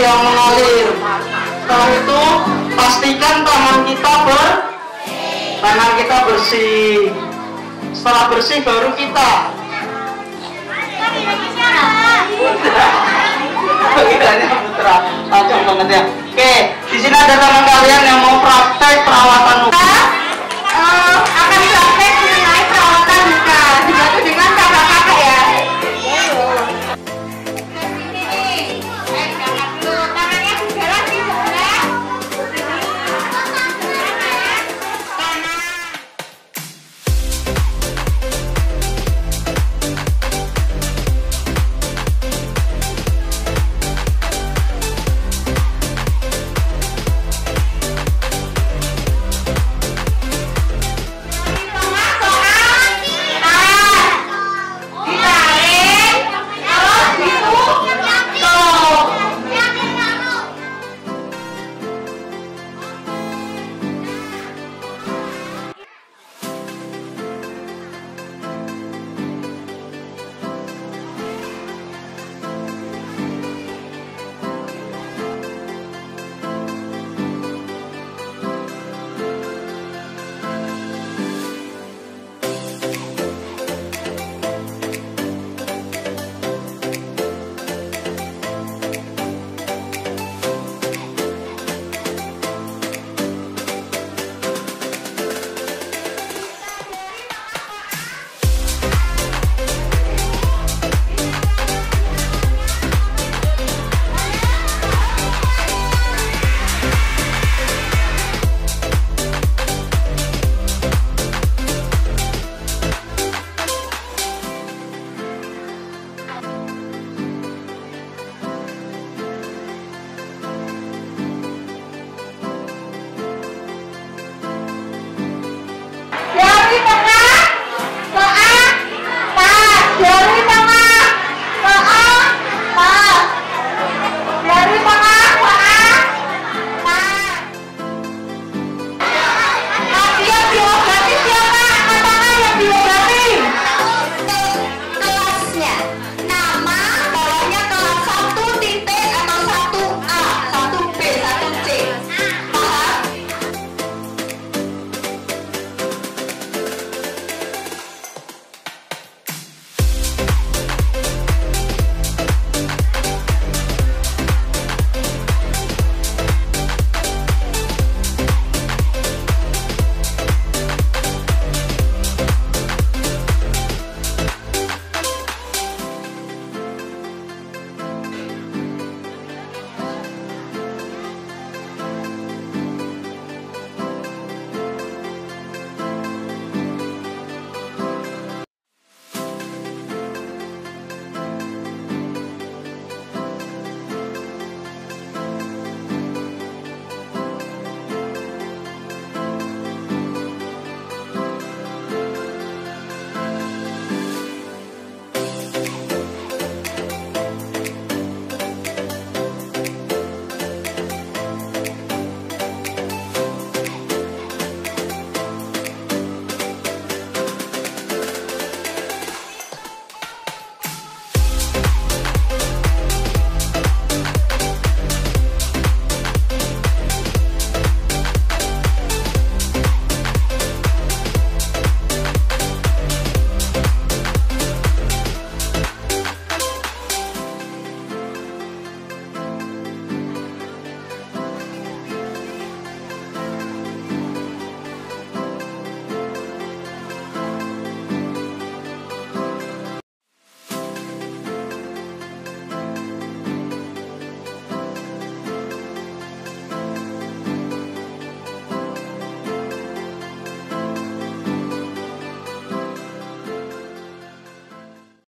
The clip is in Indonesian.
yang mengalir. Setelah itu pastikan tangan kita ber tangan kita bersih. Setelah bersih baru kita.